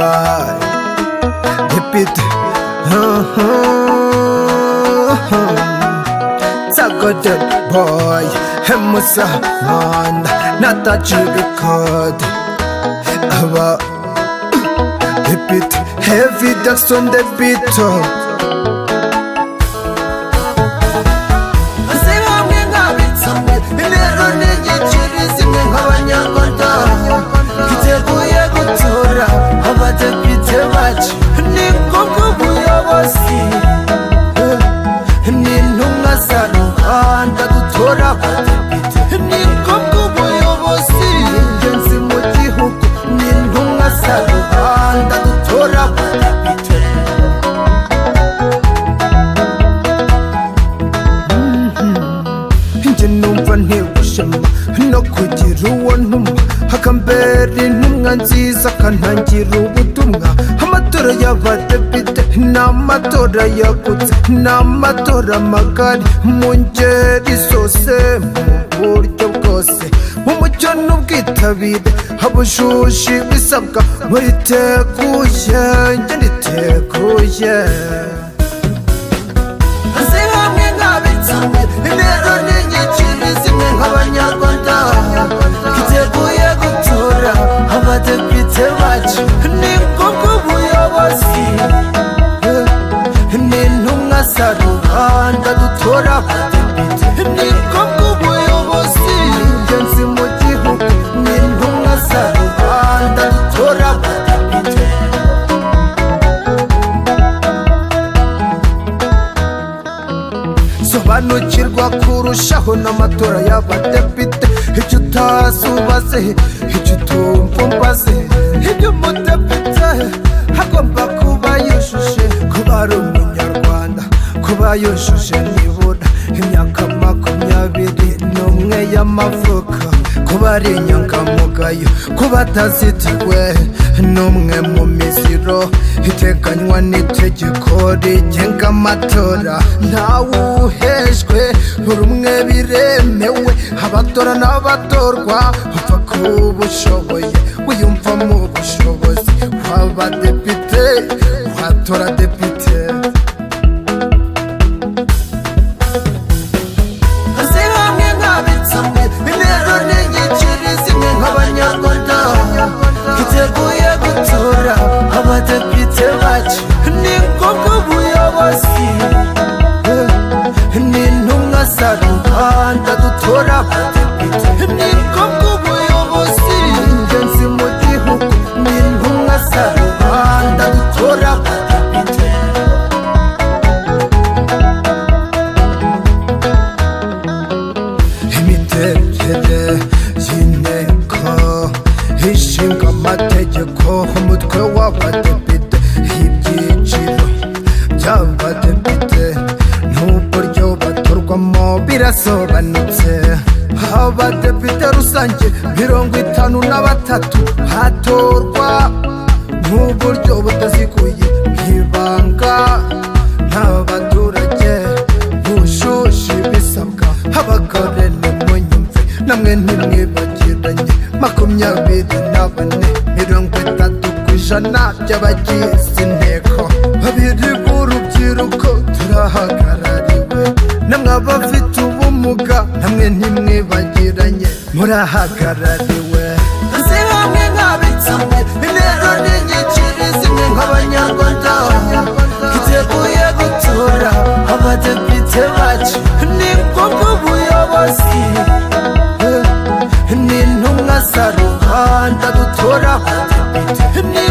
by. Hip it. Uh -huh. It's a good boy. Him is a man. Not a jig card. Hip it. Heavy dust on the beat. Njye numva ntegushema no kugira uwo ntuma hakambera intumwa nziza akantangira ubutumwa. Amatora y'abadepite ni amatora yagutse ni amatora magari mu ngeri zose mu buryo bwose. Mu mucyo n'ubwitabire habujuje ibisabwa muriteguye njye niteguye tewachu ne koko buyo wasi ne nunga saru handa du thora sobanukirwa kurushaho n'amatora y'abadepite. Icyo utazi ubaze icyo utumva umbaze. Ibyo umudepite agomba kuba yujuje kuba ari umunyarwanda kuba yujuje nibura. Imyaka makumyabiri n'umwe y'amavuko kuba ari inyangamugayo kuba atazitiwe n'umwe mu miziro iteganywa n'itegeko rigenga amatora. Ntawe uhejwe buri umwe biremewe abatora n'abatorwa upfa kuba ushoboye wiyumvamo ubushobozi w'abadepite watora depite rubanda dutora abadepite ni ngombwa ubuyobozi ingenzi mu gihugu ni intumwa za rubanda dutora abadepite imiterere y'inteko ishinga amategeko umutwe w'abadepite birasobanutse abadepite rusange mirongo itanu na batatu. Hatorwa n'uburyo butaziguye bw'ibanga n'abaturage bujuje ibisabwa abagore nimunyumve namwe ntimwibagiranye. Makumyabiri na bane mirongo itatu ku ijana by'abagize inteko. Babiri b'urubyiruko turahagarariwe namwe abafite ubumuga namwe ntimwe bagiranye. Murahagarariwe. Si bamwe nk'abitsomwe bimero ni nyikiri zimwe nk'abanyarwanda twiteguye gutora abadepite bacu ni bw'ubuyobozi ni intumwa za rubanda dutora abadepite. Ni